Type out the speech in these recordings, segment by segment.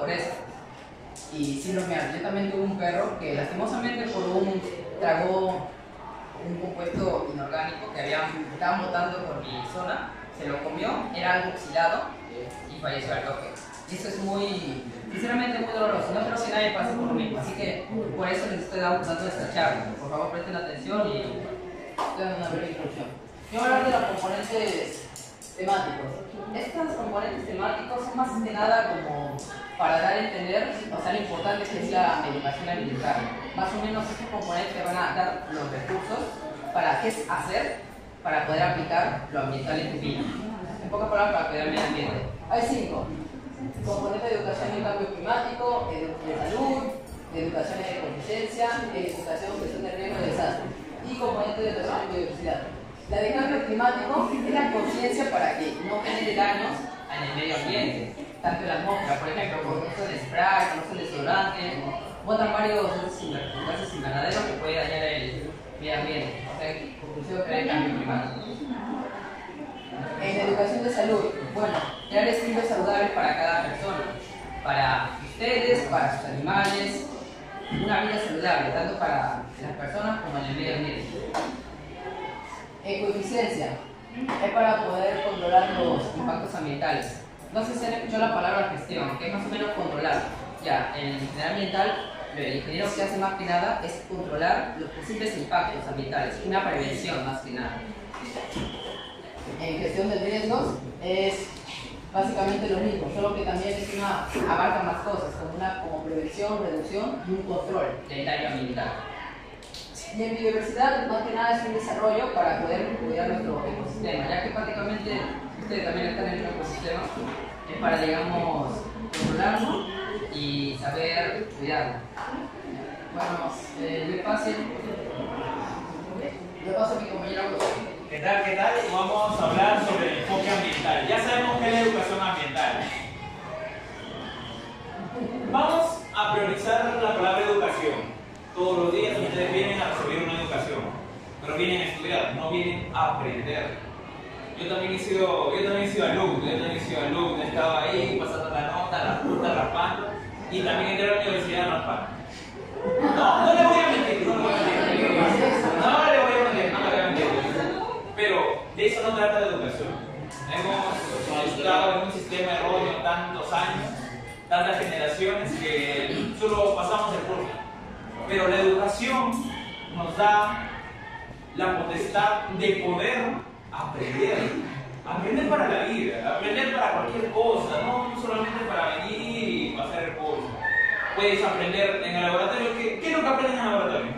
por eso y lo mira, yo también tuve un perro que lastimosamente por un tragó un compuesto inorgánico que habían, estaban botando por mi zona, se lo comió, era algo oxidado y falleció al toque. Eso es muy, sinceramente muy doloroso, no creo que nadie pase por lo mismo, así que por eso les estoy dando dando esta charla. Por favor presten atención y estoy dando una breve introducción. Yo voy a hablar de los componentes temáticos. Estos componentes temáticos son más que nada como para dar a entender, o sea, lo importante que es la educación ambiental. Más o menos estos componentes te van a dar los recursos para qué hacer para poder aplicar lo ambiental en tu vida. En pocas palabras, para cuidar el medio ambiente. Hay cinco. Componentes de educación en cambio climático, de salud, de educación en eficiencia, de educación en gestión de riesgo y desastre. Y componentes de educación en biodiversidad. La de cambio climático es la conciencia para que no genere daños en el medio ambiente, tanto en la atmósfera, por ejemplo, uso de spray, uso de desodorante, botan varios gases inver- gases invernaderos que puede dañar el medio ambiente. O sea, conclusión, crear el cambio climático. En educación de salud, bueno, crear estilos saludables para cada persona, para ustedes, para sus animales, una vida saludable, tanto para las personas como en el medio ambiente. Ecoeficiencia es para poder controlar los impactos ambientales. No sé si han escuchado la palabra gestión, que es más o menos controlar. Ya, en ingeniería ambiental, lo el ingeniero que hace más que nada es controlar los posibles impactos ambientales, una prevención más que nada. En gestión de riesgos es básicamente lo mismo, solo que también es una, abarca más cosas, como, una, como prevención, reducción y un control del daño ambiental. Y en biodiversidad, más que nada, es un desarrollo para poder cuidar nuestro ecosistema, ya que prácticamente ustedes también están en un ecosistema, es para, digamos, controlarlo y saber cuidarlo. Bueno, eh, le paso, le paso a mi compañero. ¿Qué tal? ¿Qué tal? Vamos a hablar sobre el enfoque ambiental. Ya sabemos qué es la educación ambiental. Vamos a priorizar la palabra educación. Todos los días ustedes vienen a recibir una educación, pero vienen a estudiar, no vienen a aprender. Yo también he sido, yo también he sido alumno, yo también he sido alumno, estaba ahí pasando la nota, la puta, raspando, y también entré a la universidad raspando. No, no le voy a mentir, no le voy a mentir. No le voy a mentir, no le voy a mentir. Pero de eso no trata la educación. Hemos estado en un sistema erróneo tantos años, tantas generaciones, que solo pasamos el curso. Pero la educación nos da la potestad de poder aprender. Aprender para la vida, aprender para cualquier cosa, no solamente para venir y el curso. Puedes aprender en el laboratorio. ¿Qué, qué es lo que aprendes en el laboratorio?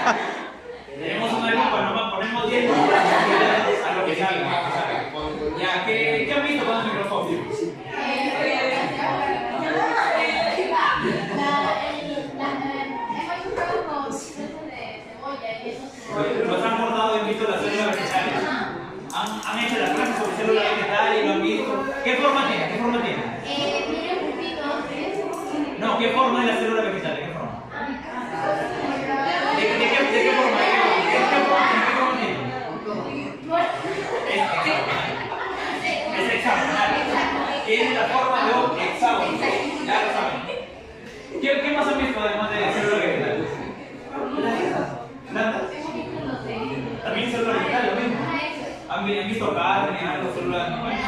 algo, células de animales?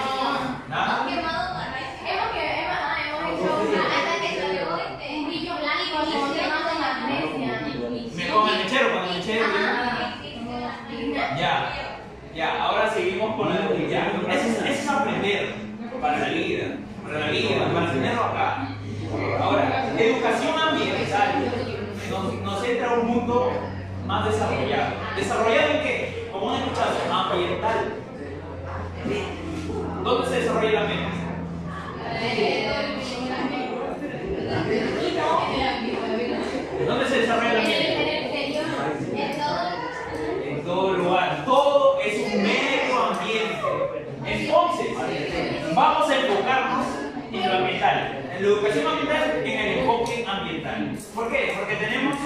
¿Nada? Me como el mechero, cuando el mechero Ya, ya, ahora seguimos con ya. Eso es, aprender para la vida, para la vida, para acá. Ahora, educación ambiental nos, nos entra a un mundo más desarrollado. ¿Desarrollado en qué? Como han escuchado, ambiental. ¿Dónde se desarrolla la mente? ¿Dónde se desarrolla la mente? En todo lugar. Todo es un medio ambiente. Entonces, vamos a enfocarnos en lo ambiental. En la educación ambiental, en el enfoque ambiental. ¿Por qué? Porque tenemos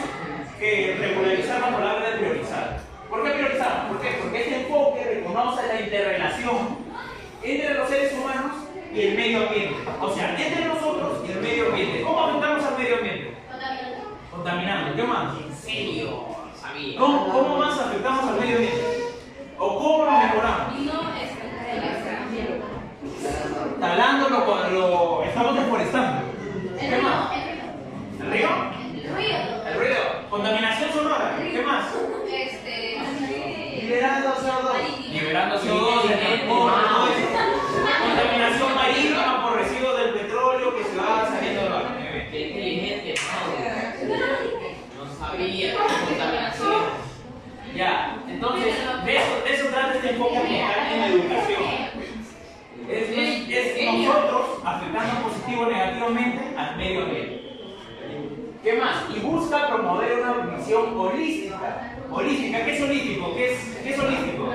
que regularizar la palabra de priorizar. ¿Por qué priorizar? ¿Por qué? Porque este enfoque reconoce la interrelación entre los seres humanos y el medio ambiente. O sea, entre nosotros y el medio ambiente. ¿Cómo afectamos al medio ambiente? Contaminando. ¿Qué más? ¿En serio? Sabía. ¿Cómo, cómo más afectamos al medio ambiente? ¿O cómo lo mejoramos? Talándolo cuando lo estamos deforestando. ¿Qué más? ¿El río? El ruido. Contaminación sonora. ¿Qué más? Liberando CO2. Liberando CO2, el transporte, todo eso. Contaminación marítima por residuos del petróleo que se va saliendo. Muy bien. Qué inteligente, no. No sabía. Contaminación. Ya, entonces, de eso, de eso trata este enfoque ambiental en la educación. Es, es- es nosotros afectando positivo o negativamente al medio ambiente. ¿Qué más? Y busca promover una visión holística. Holística, ¿qué es holístico? ¿Qué es, qué es holístico?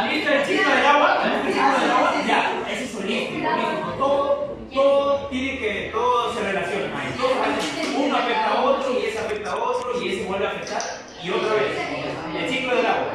¿Han visto el ciclo del agua? ¿Han visto el del agua? Ya, ese es holístico, holístico. Todo, todo tiene que, todo se relaciona. uno afecta a otro y ese afecta a otro y ese vuelve a afectar y otra vez. El ciclo del agua.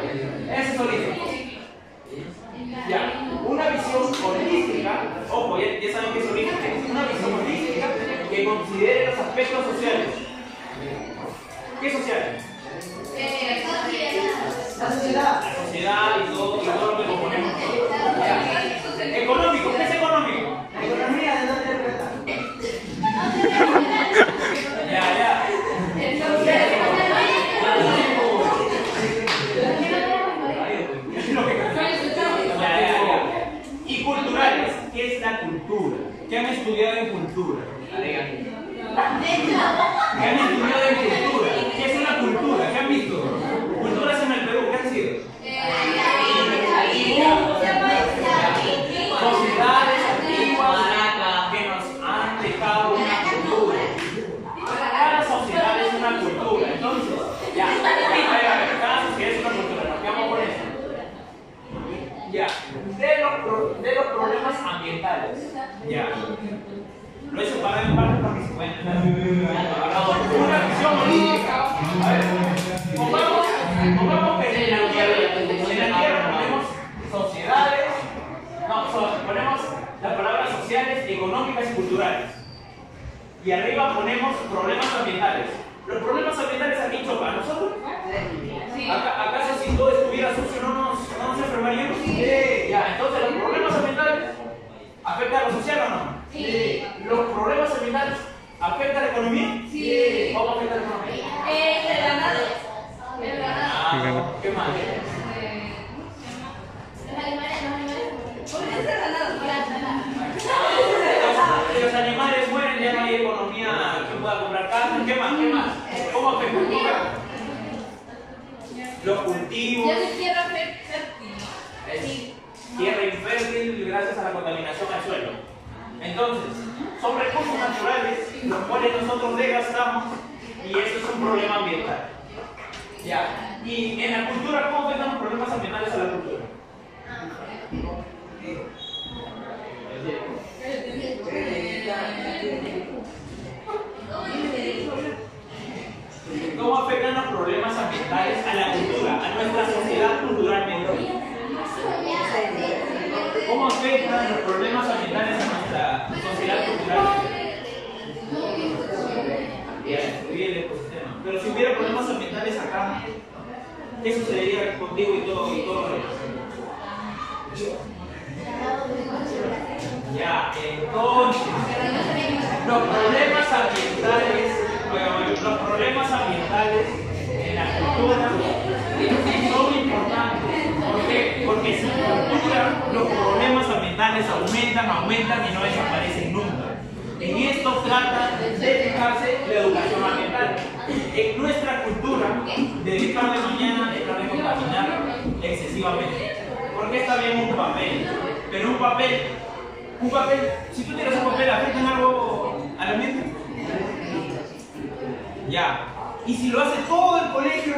Los cultivos. Ya quiero hacer fértil. es tierra infértil gracias a la contaminación al suelo. Entonces, son recursos naturales los cuales nosotros desgastamos y eso es un problema ambiental. Ya. Y en la cultura, ¿cómo afectan los problemas ambientales a la cultura? ¿Cómo afectan los a la cultura, a nuestra sociedad culturalmente? ¿Cómo afectan los problemas ambientales a nuestra sociedad cultural? Bien, bien el. Pero si hubiera problemas ambientales acá, ¿qué sucedería contigo y todo y todo Ya, entonces, los problemas ambientales, los problemas ambientales en la cultura son importantes. ¿Por qué? Porque sin cultura los problemas ambientales aumentan, aumentan y no desaparecen nunca. En esto trata de fijarse la educación ambiental. En nuestra cultura, de dejar de mañana, dejar de contaminar excesivamente. Porque está bien un papel, pero un papel, un papel, si tú tiras un papel, ¿afecta en algo al ambiente? Ya. Y si lo hace todo el colegio,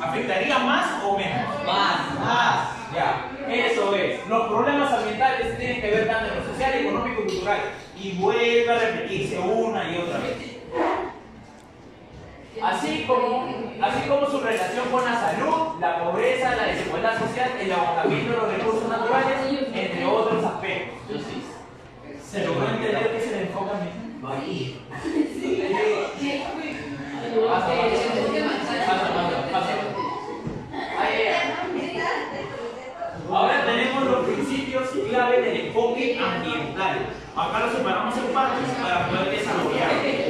¿afectaría más o menos? Más, más. Ya. Eso es. Los problemas ambientales tienen que ver tanto en lo social, económico y cultural. Y vuelve a repetirse una y otra vez. Así como, así como su relación con la salud, la pobreza, la desigualdad social, el agotamiento de los recursos naturales, entre otros aspectos. ¿Se logró entender que se le enfoca Aquí. Pasa, Ahora tenemos los principios clave del enfoque ambiental. Acá los separamos en partes para poder desarrollar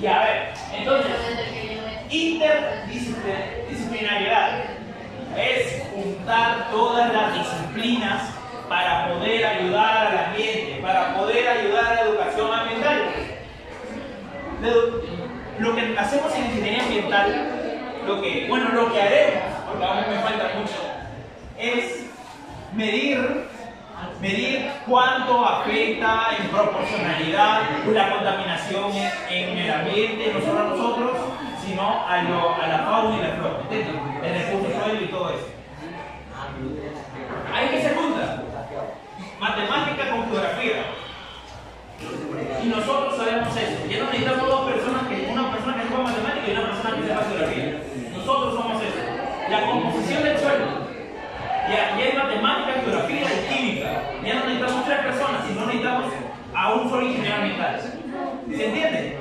Y a ver, entonces, interdisciplinariedad es juntar todas las disciplinas para poder ayudar al ambiente, para poder ayudar a la educación ambiental. Lo que hacemos en ingeniería ambiental, lo que, bueno, lo que haremos, porque aún me falta mucho, es medir medir cuánto afecta en proporcionalidad la contaminación en el ambiente, no solo a nosotros, sino a, lo- a la fauna y la flora. El recurso suelo y todo eso. Ahí que se junta matemática con geografía. Y nosotros sabemos eso. Ya no necesitamos dos personas, que, una persona que sepa matemática y una persona que sepa geografía. Nosotros somos eso. La composición del suelo. Ya hay matemática, geografía y química. Ya no necesitamos tres personas, sino necesitamos a un solo ingeniero ambiental. ¿Se entiende?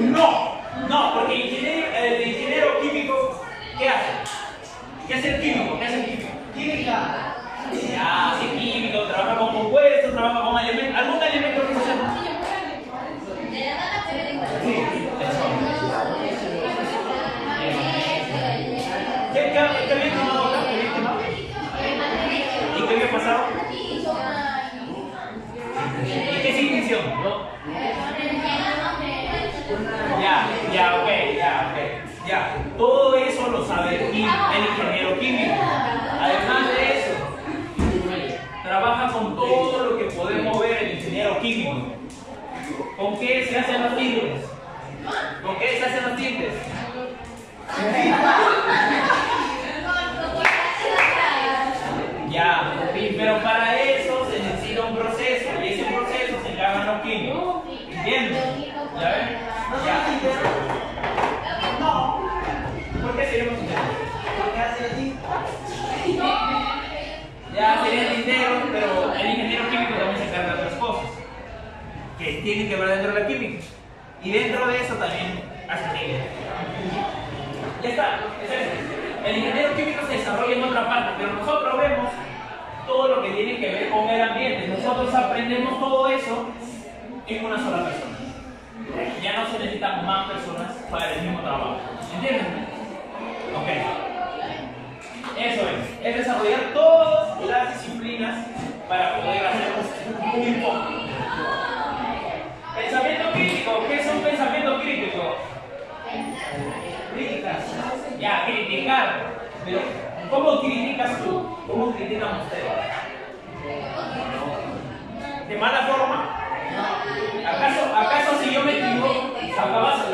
No, no, porque el ingeniero, químico, ¿qué hace? ¿Qué hace el químico? ¿Qué hace el químico? Química. Hace químico, trabaja con compuestos, trabaja con elementos, algún elemento ¿Qué, qué, qué había. ¿Y qué había pasado? ¿Y qué? Ya, ya, ok, ya, ok. Ya, todo eso lo sabe el ingeniero químico. Además de eso, trabaja con todo lo que podemos ver el ingeniero químico. ¿Con qué se hacen los tintes? ¿Con qué se hacen los tintes? Pero para eso se necesita un proceso y ese proceso se encargan los químicos. ¿Entiendes? ¿Ya ven? Ya. No. ¿Por qué seríamos sinceros? Porque hace así. Ya sería tintero, pero el ingeniero químico también se encarga de otras cosas que tienen que ver dentro de la química. Y dentro de eso también hace química. Ya está. El ingeniero químico se desarrolla en otra parte, pero nosotros vemos todo lo que tiene que ver con el ambiente. Nosotros aprendemos todo eso en una sola persona. Ya no se necesitan más personas para el mismo trabajo. ¿Entienden? Ok. Eso es, es desarrollar todas las disciplinas para poder hacer un enfoque. Pensamiento crítico, ¿qué es un pensamiento crítico? Críticas. Ya, criticar. ¿Cómo criticas tú? ¿Cómo critican ustedes? ¿De mala forma? ¿Acaso, acaso si yo me equivoco,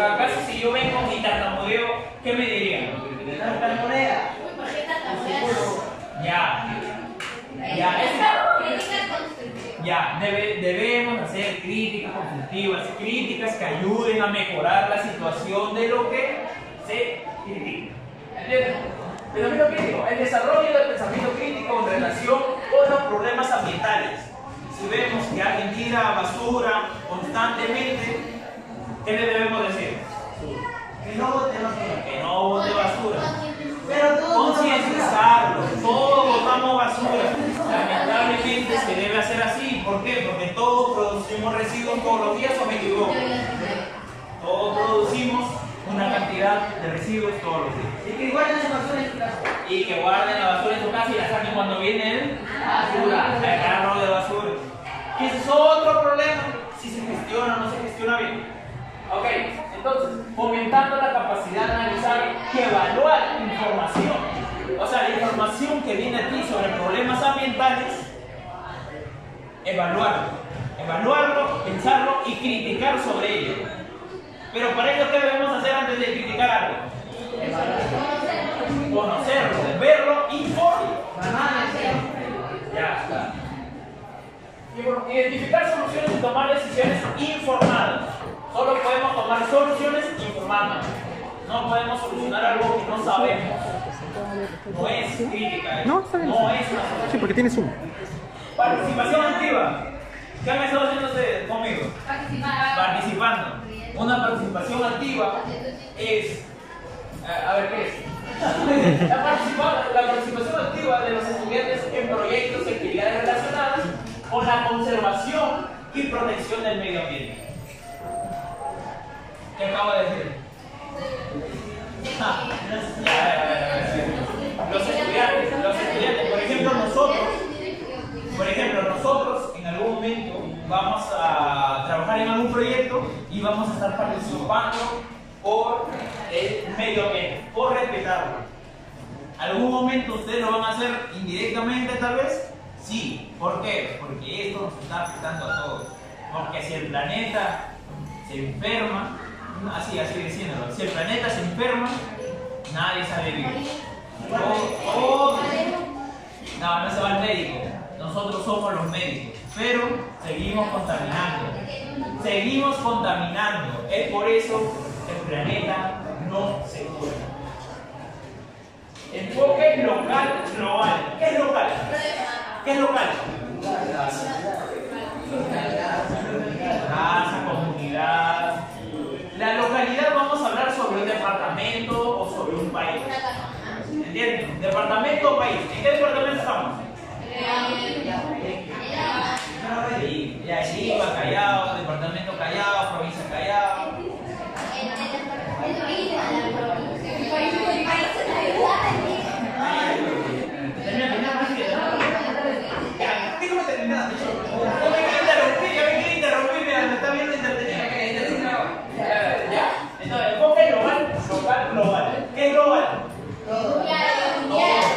acaso, si yo vengo y tartamudeo, qué me dirían? Tartamudea. Ya, ya, es, ya, debe- debemos hacer críticas constructivas, críticas que ayuden a mejorar la situación de lo que se critica. ¿Entiendes? Pensamiento crítico, el desarrollo del pensamiento crítico en relación con los problemas ambientales. Si vemos que alguien tira basura constantemente, ¿qué le debemos decir? Que no bote basura. Que no bote basura. Pero Concientizarlo, todos botamos basura. Lamentablemente se debe hacer así. ¿Por qué? Porque todos producimos residuos todos los días o me equivoco. Todos producimos una cantidad de residuos todos los días. Y que guarden su basura en su casa. Y que guarden la basura en su casa y la saquen cuando viene el basura, el carro de basura. Que ese es otro problema si se gestiona o no se gestiona bien. Ok, entonces, fomentando la capacidad de analizar y evaluar información. O sea, la información que viene a ti sobre problemas ambientales, evaluarlo. Evaluarlo, pensarlo y criticar sobre ello. Pero para ello, ¿qué debemos hacer antes de criticar algo? Conocerlo, verlo y. Ya está. Identificar soluciones y tomar decisiones informadas. Solo podemos tomar soluciones informadas. No podemos solucionar algo que no sabemos. No es crítica. ¿eh? No, está bien. No es una solución. Sí, porque tienes Zoom. Participación activa. ¿Qué han estado haciendo ustedes conmigo? Participando. Una participación activa es. A, ver, ¿qué es? La, participa- la participación activa de los estudiantes en proyectos y actividades relacionadas con la conservación y protección del medio ambiente. ¿Qué acabo de decir? Ah. Los estudiantes, los estudiantes, por ejemplo, nosotros por ejemplo, nosotros en algún momento vamos a trabajar en algún proyecto y vamos a estar participando por el medio ambiente, por respetarlo. ¿Algún momento ustedes lo van a hacer indirectamente tal vez? Sí. ¿Por qué? Porque esto nos está afectando a todos. Porque si el planeta se enferma, así, así diciéndolo, si el planeta se enferma, nadie sale bien. Todo- todo- no, no se va al médico. Nosotros somos los médicos. Pero seguimos contaminando. Seguimos contaminando. Es por eso que el planeta no se cura. Enfoque local, global. ¿Qué es local? ¿Qué es local? Casa, comunidad. La localidad vamos a hablar sobre un departamento o sobre un país. ¿Entienden? Departamento o país. ¿En qué departamento estamos? Sí, ya Lima, Callao, departamento Callao, provincia Callao. Termina, termina, más que- Ya, déjame terminar. Ya me quiere interrumpir, ya me quiere interrumpir, mira, me está viendo entretenido. Ya, ya. Entonces, enfoque global, local, global. ¿Qué es global? Todo,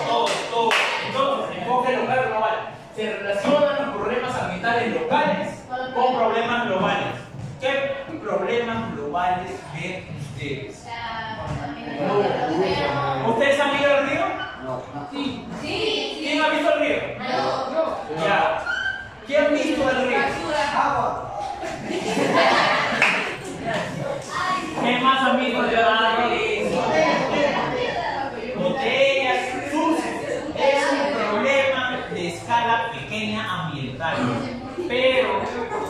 todo, todo. Entonces, enfoque local, global. Se relacionan los problemas ambientales locales con problemas globales. ¿Qué problemas globales ven ustedes? ¿Ustedes han ido al río? Sí. ¿Quién ha visto el río? Ya. ¿Quién ha visto el río? Agua. ¿Qué más han visto de Botellas sucias. Es un problema de escala pequeña ambiental. Pero,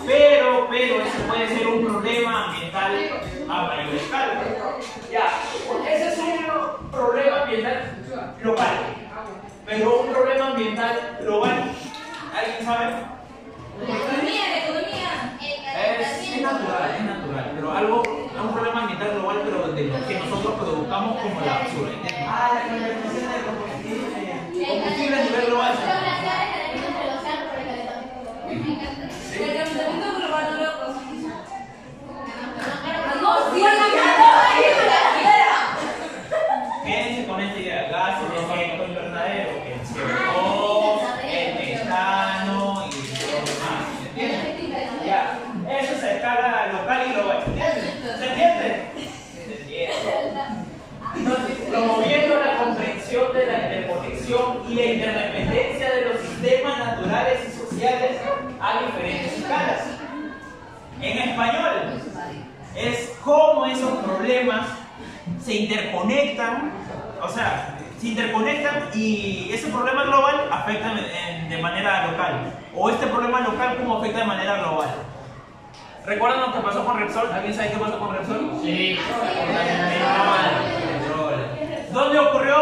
pero, pero, eso puede ser un problema ambiental a mayor escala. Ya, ese es un problema ambiental local. Pero un problema ambiental global, ¿alguien sabe? Es, es natural, es natural, pero algo, un problema ambiental global, pero de lo que nosotros produzcamos como la basura. ¿entiendes? Ah, la conversación de combustible. Combustible a nivel global. Quédense con esta idea, gases de efecto invernadero, el CO2, el metano y todo lo demás, ¿entienden? Ya, eso es a escala local y global. ¿Se entiende? Se entiende. Entonces, promoviendo la comprensión de la interconexión y la interdependencia de los sistemas naturales y sociales a diferentes escalas. En español, es cómo esos problemas se interconectan, o sea, se interconectan y ese problema global afecta en- en- de manera local. O este problema local, cómo afecta de manera global. ¿Recuerdan lo que pasó con Repsol? ¿Alguien sabe qué pasó con Repsol? Sí. ¿Dónde ocurrió?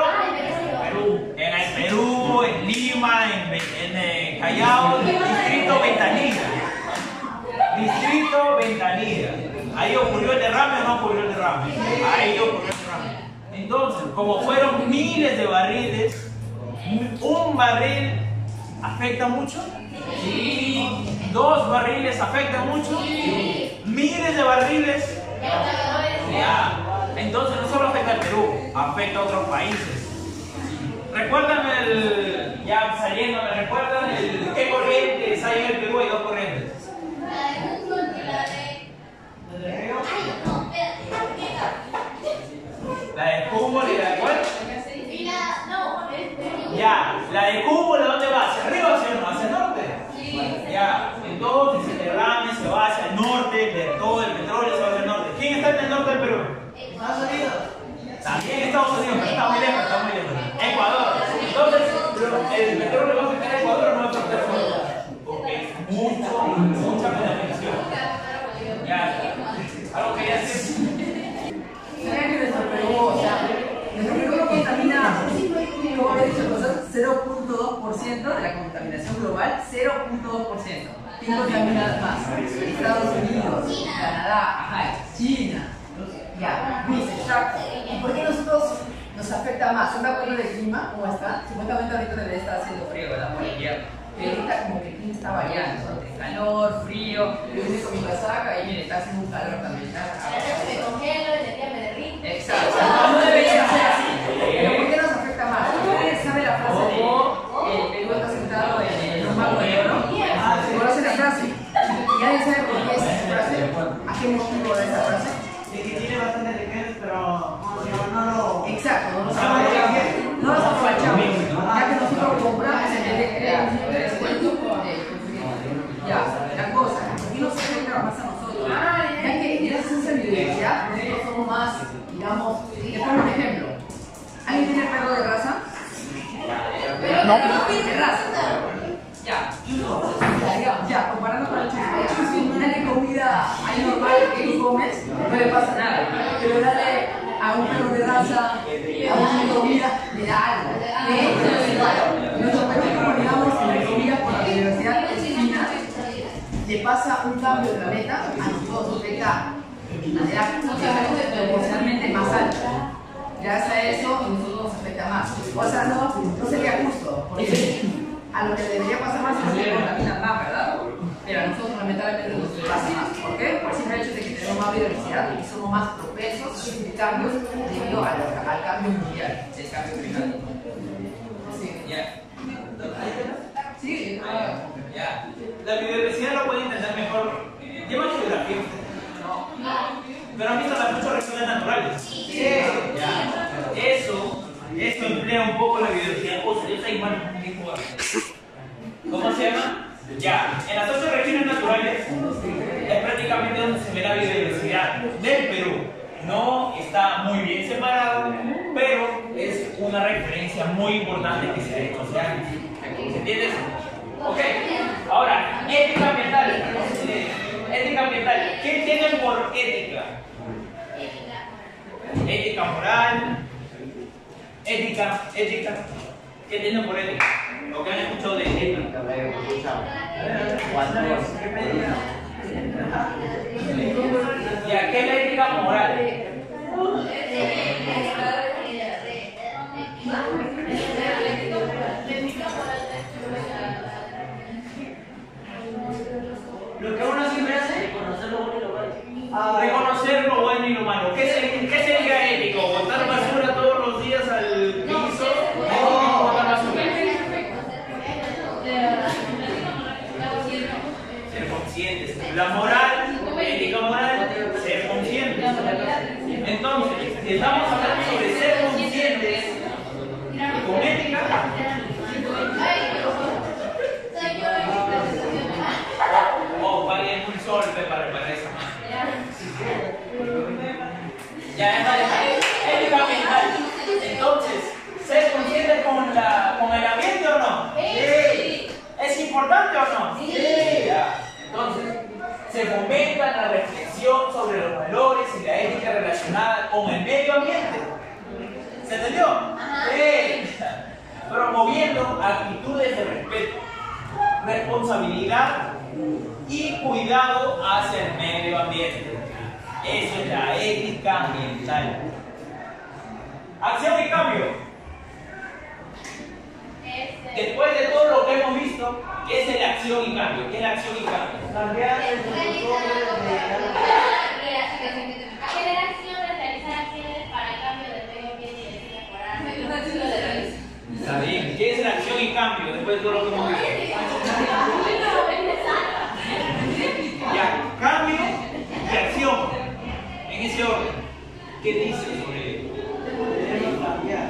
Perú. En Perú, en Lima, en, en, eh, Callao, distrito Ventanilla. Distrito Ventanilla. Ahí ocurrió el derrame o no ocurrió el derrame. Ahí ocurrió. Entonces, como fueron miles de barriles, un barril afecta mucho. Sí. Dos barriles afectan mucho. Miles de barriles. Ya. Entonces no solo afecta al Perú, afecta a otros países. ¿Recuerdan el. Ya saliendo, ¿me recuerdan el. ¿Qué corrientes hay en el Perú? Hay dos corrientes. La de Cúmulo y la de cuál? Ya, la de Cúmulo, ¿dónde va? ¿Hacia arriba o hacia, el- hacia el norte? Ya, entonces el derrame se va hacia el norte, de todo el petróleo se va hacia el norte. ¿Quién está en el norte del Perú? Estados Unidos. También Estados Unidos, pero está muy lejos, está muy lejos. Ecuador. Entonces, lo- el petróleo va a afectar a Ecuador o no va a afectar a Ecuador. Porque mucho, mucha contaminación. Ya, algo que ya sé. ¿Saben que nuestro Perú, o sea, nuestro Perú no contamina, como he dicho, nosotros 0.2% de la contaminación global, 0.2%. ¿Quién contamina más? Estados Unidos, Canadá, China. Ya, dice, exacto. ¿Y por qué nosotros nos afecta más? ¿Están de acuerdo del clima? ¿Cómo está? Supuestamente ahorita debe estar haciendo frío, ¿verdad? Por invierno. Pero ahorita como que el clima está variando, calor, frío, yo vine con mi casaca y mire, está haciendo un calor también. ya. Me congelo y el día me derrito. Exacto. No debería ser así. Pero ¿por qué nos afecta más? ¿Ustedes saben la frase de eh, el está sentado en el mago de oro? ¿Conocen la frase? ¿Y alguien sabe por qué es esa frase? ¿A qué motivo de esa frase? De que tiene bastante riqueza, pero ¿cómo se llama? no lo. Exacto, no los aprovechamos. No los aprovechamos. Ya que nosotros compramos en el descuento. Ya, la cosa, ¿por qué nos afecta más a nosotros? Ya que gracias a esa biodiversidad, nosotros somos más, digamos, te pongo un ejemplo. ¿Alguien tiene perro de raza? No. ¿De raza? Ya. Ya, digamos, ya, comparando con el chucho, si dale comida ahí normal que tú comes, no le pasa nada. Pero dale a un perro de raza, a una comida, le da algo. De hecho, es igual. Nuestro pequeño, digamos, en la comida por la biodiversidad fina, le pasa un cambio de planeta, a nosotros nos afecta de manera proporcionalmente más alta. Gracias a eso, nosotros nos afecta más. O sea, no, no sería justo, a lo que debería pasar más es que contaminan más, ¿verdad? Pero a nosotros lamentablemente nos pasa más. ¿Por qué? Por el hecho de que tenemos más biodiversidad y somos más propensos a cambios debido al, al cambio mundial, el cambio climático. Sí, ya. Sí, ah, Ya. La biodiversidad lo puede entender mejor. Llevan geografía. Pero han visto las muchas regiones naturales. Sí. Ya. Eso, eso emplea un poco la biodiversidad. O sea, fuerte. ¿Cómo se llama? Ya. En las ocho regiones naturales es prácticamente donde se ve la biodiversidad del Perú. No está muy bien separado, pero es una referencia muy importante que se ha hecho hace años. ¿Se entiende? Ok. Ahora, ética ambiental. Ética ambiental. ¿Qué tienen por ética? Ética moral. Ética, ética. ¿Qué tienen por ética? Lo que han escuchado de ética. Ya, ¿qué es la ética moral? Lo que uno siempre hace Conocer lo bueno y lo malo. Ah, reconocer lo bueno y lo malo. ¿Qué sería, qué sería ético? ¿Botar basura todos los días al piso? ¿O botar basura? Ser conscientes. La moral, ética moral, ser conscientes. Entonces, si estamos hablando sobre ser conscientes y con ética, o paguen un sol pe, para reparar esa. Ya es más, ética ambiental. Entonces, ¿ser consciente con, la, con el ambiente o no? Sí. ¿Es importante o no? Sí. Ya. Entonces, se fomenta la reflexión sobre los valores y la ética relacionada con el medio ambiente. ¿Se entendió? Promoviendo actitudes de respeto, responsabilidad y cuidado hacia el medio ambiente. Eso es la ética ambiental. Acción y cambio. Después de todo lo que hemos visto, ¿qué es la acción y cambio? ¿Qué es la acción y cambio? Cambiar el protocolo de Generación de realizar acciones para el cambio del medio ambiente y de mejorar. Está bien. ¿Qué es la acción y cambio después de todo lo que hemos visto? Ya, cambio y acción. En ese orden. ¿Qué dice sobre.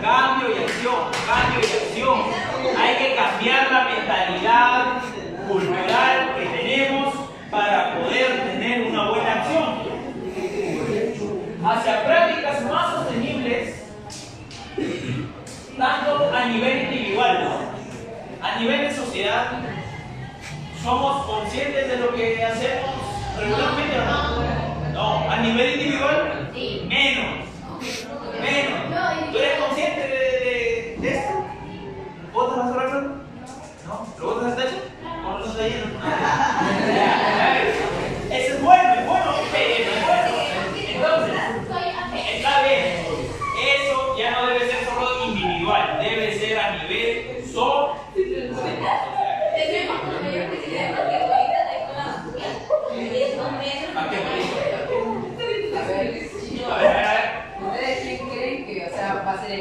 Cambio y acción, cambio y acción. Hay que cambiar la mentalidad cultural que tenemos para poder tener una buena acción. Hacia prácticas más sostenibles, tanto a nivel individual, ¿no? a nivel de sociedad, somos conscientes de lo que hacemos regularmente o no? No, a nivel individual, menos. Menos. ¿Tú eres consciente de, de, de esto? ¿Botas basura al suelo? ¿No? ¿Lo botas al techo? ¿O no está lleno? Eso es bueno, es bueno.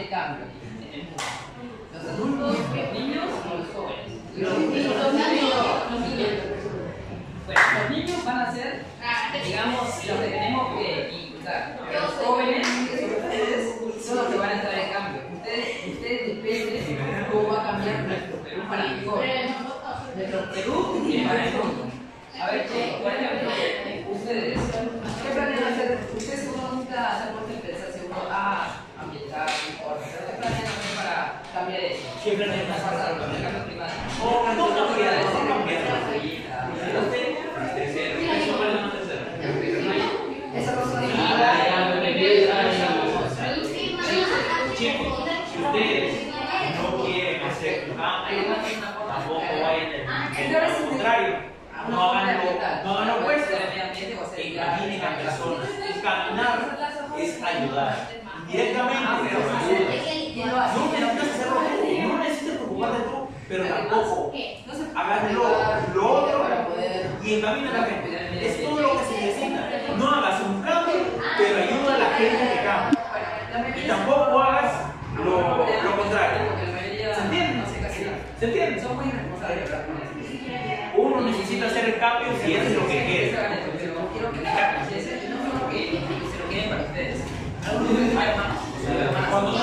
cambio. Los adultos, los niños o los jóvenes. Los, niños, los niños. Bueno, los niños van a ser, digamos, los que tenemos que inculcar. Los jóvenes, son ustedes, son los que van a estar en cambio. Ustedes, ustedes dependen de cómo va a cambiar nuestro Perú para mejor. Nuestro Perú y para el mundo. A ver, ¿cuál es la pregunta? camina la gente. Es todo lo que se necesita. No hagas un cambio, pero ayuda a la gente que cambie. Y tampoco hagas lo, lo contrario. ¿Se entiende? ¿Se entiende? Son muy irresponsables. Uno necesita hacer cambios y eso es lo que quiere. No quiero que no se lo queden para ustedes. Cuando no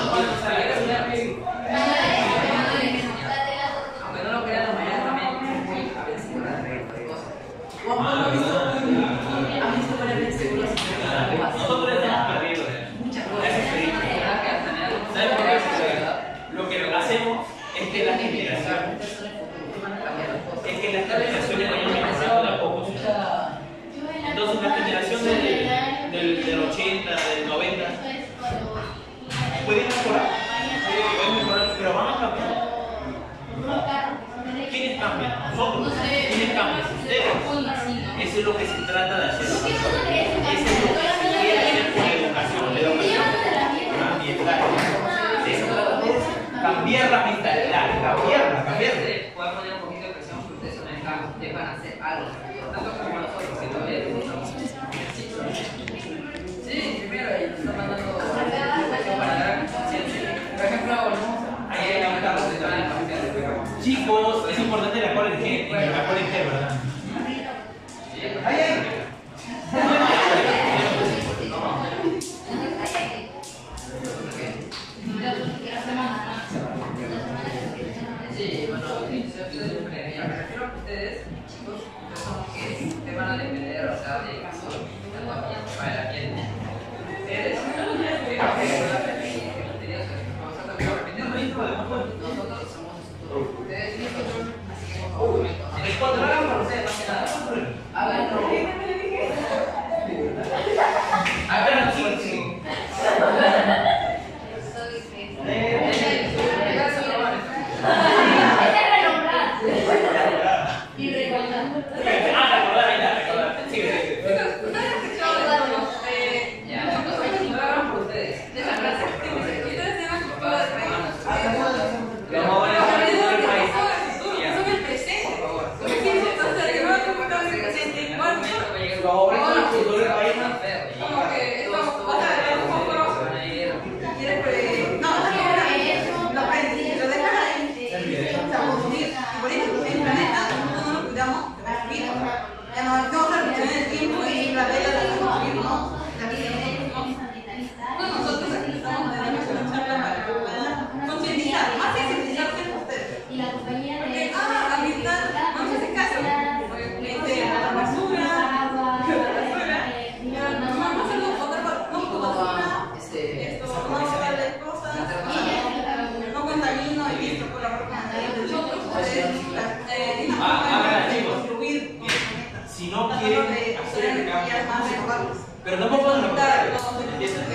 Pero no puedo notar. Eso es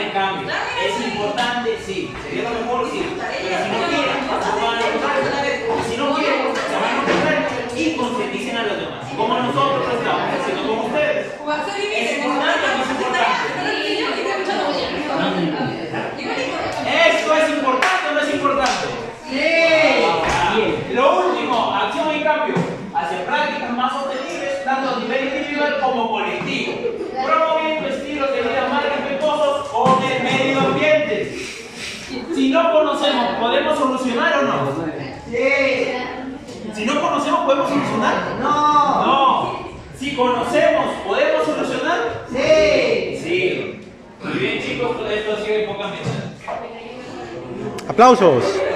el cambio. Es importante, sí. Sería lo mejor, sí. Pero si no quieren, si no quieren, se van a y concienticen a los demás. Como nosotros lo estamos haciendo como ustedes. Es importante, no es importante. esto es importante o no es importante. Sí. Lo último, acción y cambio más sostenibles, tanto a nivel individual como colectivo, promoviendo estilos de vida más respetuosos con el medio ambiente. Si no conocemos, ¿podemos solucionar o no? Si no conocemos, ¿podemos solucionar? No. Si conocemos, ¿podemos solucionar? Sí. Sí. Muy bien, chicos, esto ha sido en pocas Aplausos.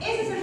Ese es el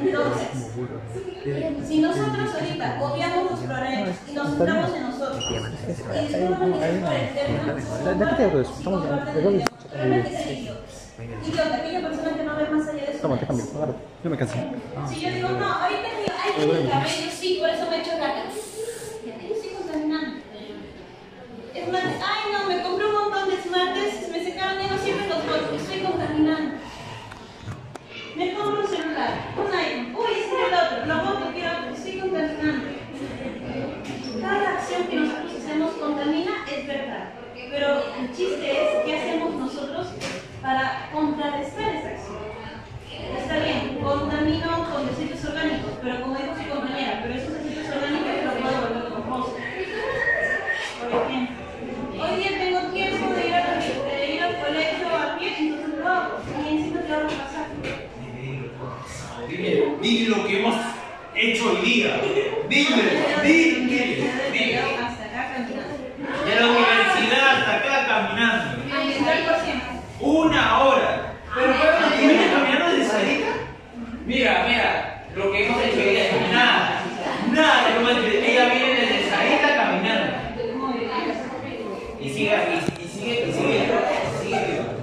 Entonces, si nosotros ahorita odiamos los problemas y nos centramos en nosotros, y disculpa por el estamos y con aquella persona que no ve más allá de eso. Yo me cansé. Ah, si yo digo, no, ahorita digo, ay, mi cabello, sí, por eso me he hecho ganas. Yo soy contaminante. Es más, ay, no, me compré un montón de esmaltes, me secaron, digo, siempre los voy, estoy contaminante. Me compro un celular, un iPhone, uy, ese el otro, lo otro, quiero otro, soy contaminando. Cada acción que nosotros hacemos contamina, es verdad. Pero el chiste es qué hacemos nosotros para contrarrestar esa acción. Está bien, contamino con desechos orgánicos, pero como dijo su compañera, pero esos desechos orgánicos los puedo volver compost. Por ejemplo, hoy día tengo tiempo de ir, a, de ir al colegio a pie, entonces lo hago. Y encima te hago Vive, lo que hemos hecho hoy día. Vive, vive, vive. vive. De la universidad hasta acá caminando. Una hora. Pero bueno, caminando desde Sarita? Mira, mira, lo que hemos hecho hoy día es nada. Nada, ella viene desde Sarita caminando. Y sigue, y sigue, y sigue, y sigue.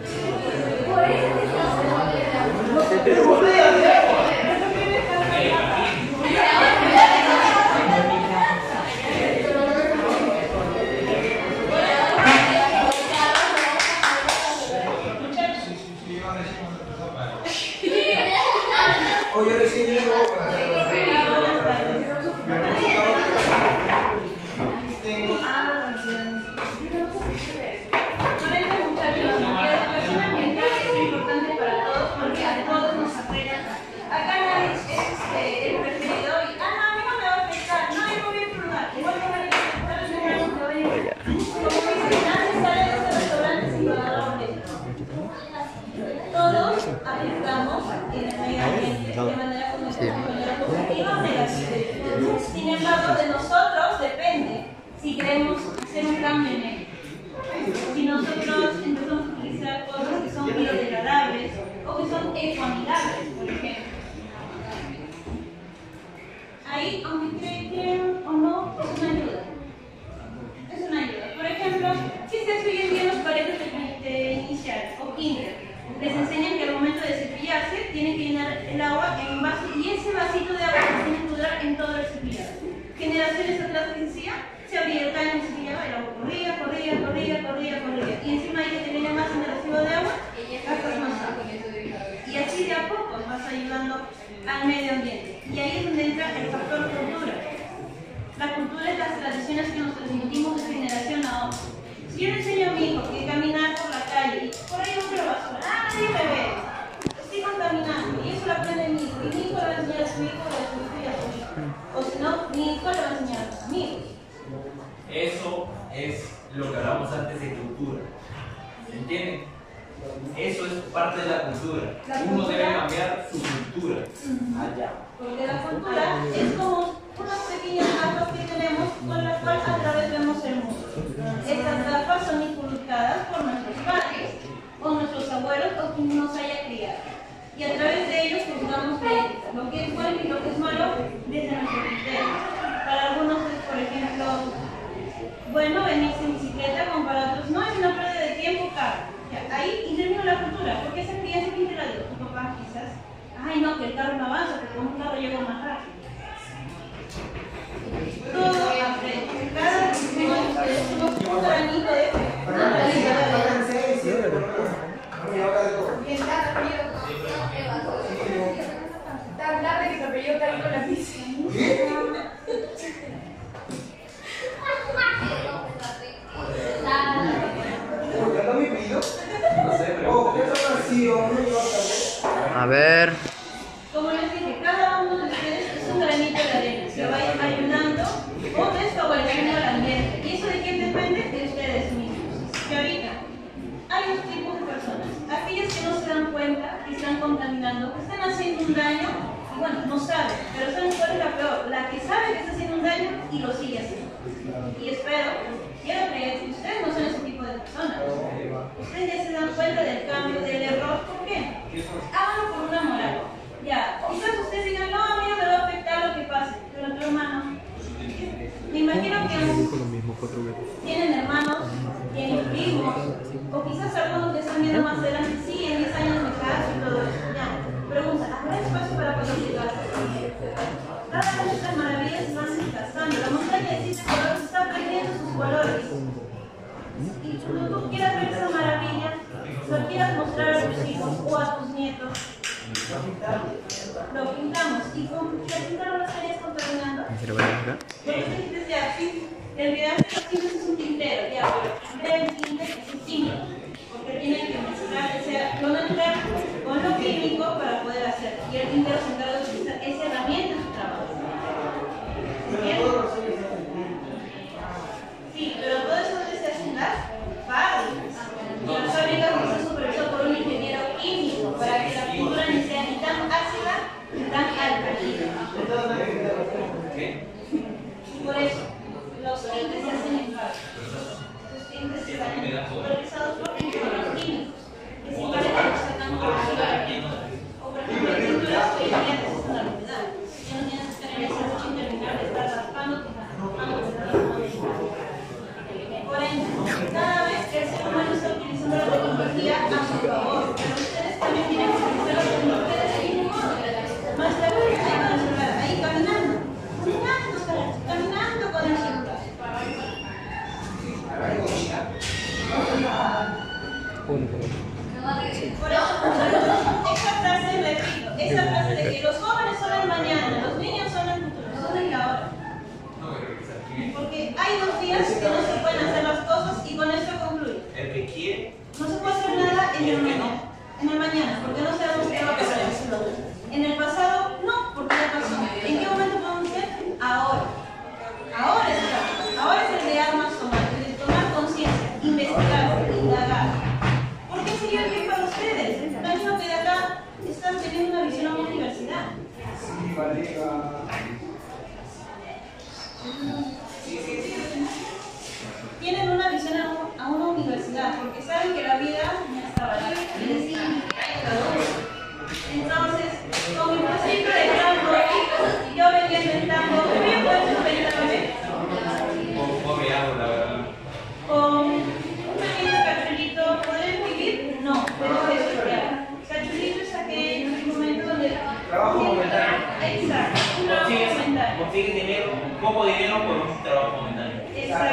Repito,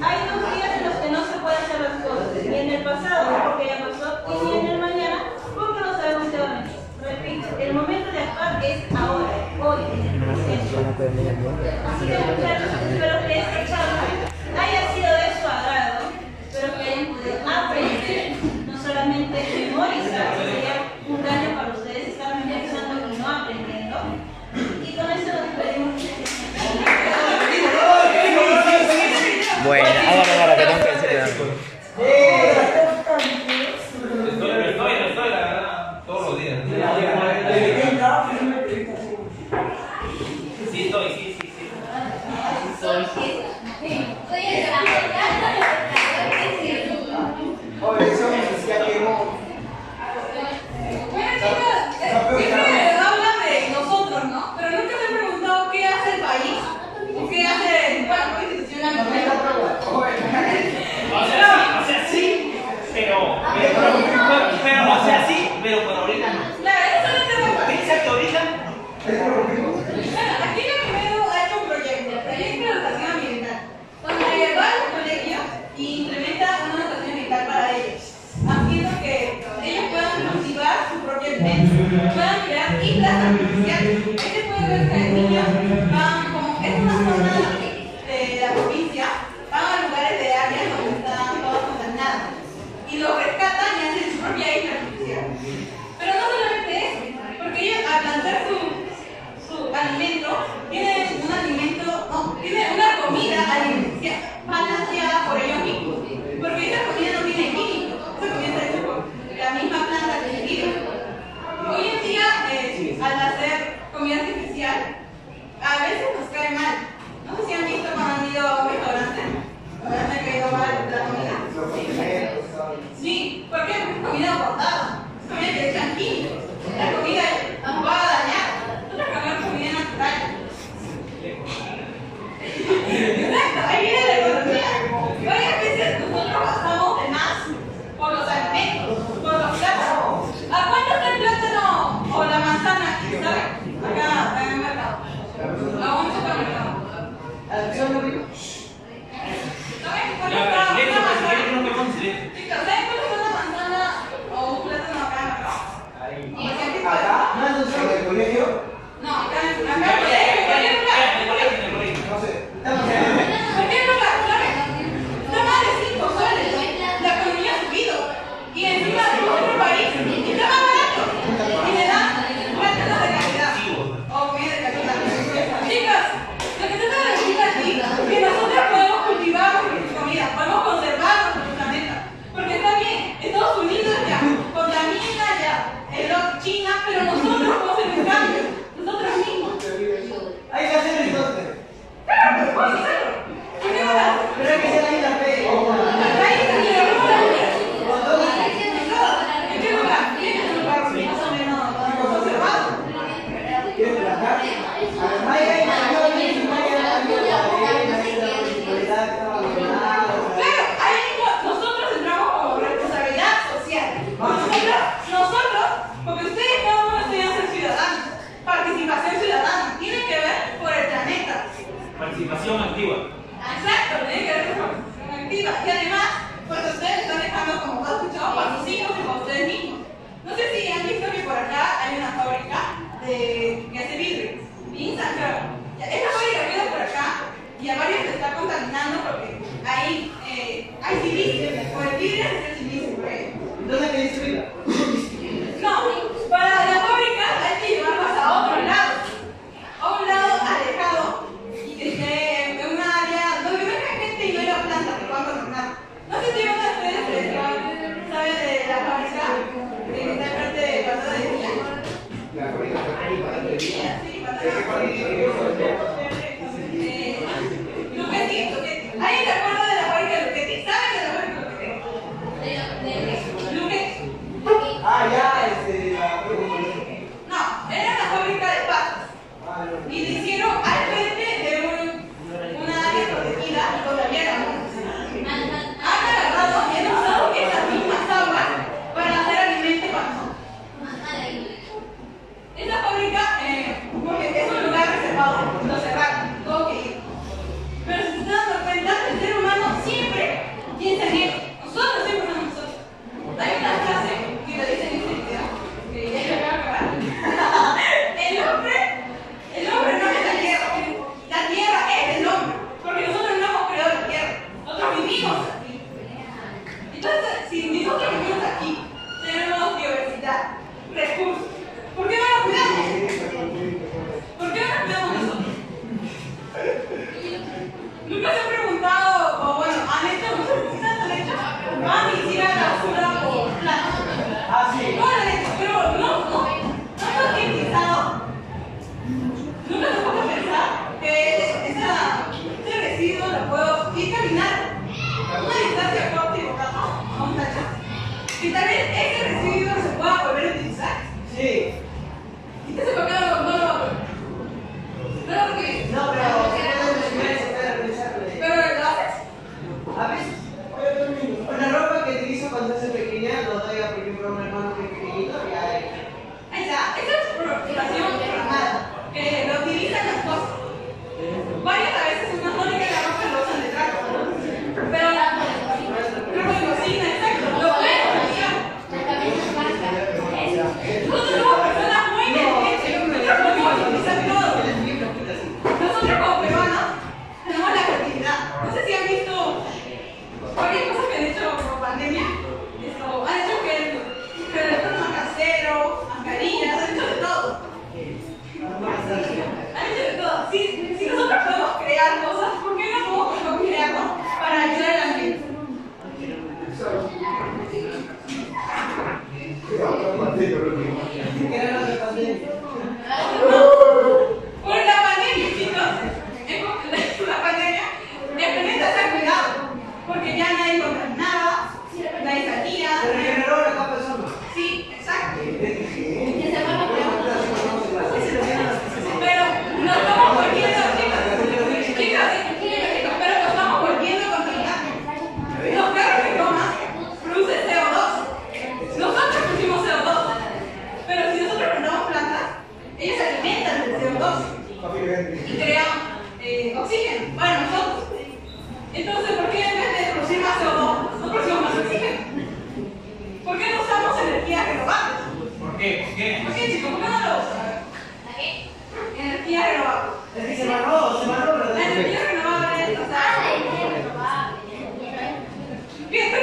hay dos días en los que no se pueden hacer las cosas, ni en el pasado porque ya pasó, y ni en el mañana porque no sabemos qué va a. Repito, el momento de actuar es ahora, hoy, en el presente. Así que muchachos, espero que esta charla Bueno, hagan, hagan. de que hace vidrio. Instagram, esta huella que veo por acá, y a varios se está contaminando porque ahí eh, hay civiles, vidrio Sí. ¿Y te se.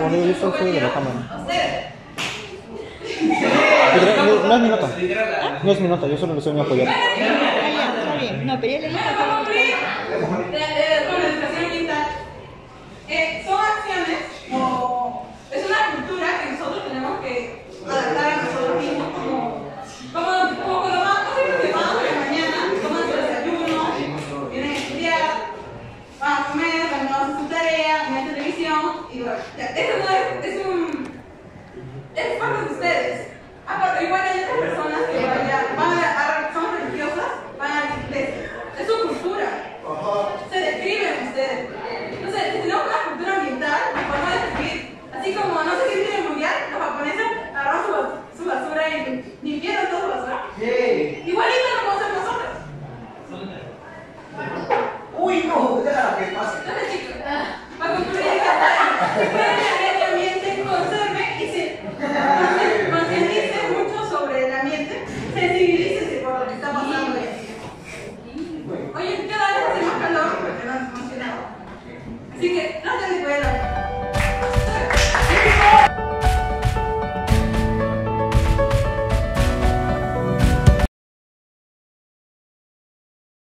como medio visto fue de la cámara. No, no es mi nota. No es mi nota, yo solo le estoy apoyando. No, pero ya leí.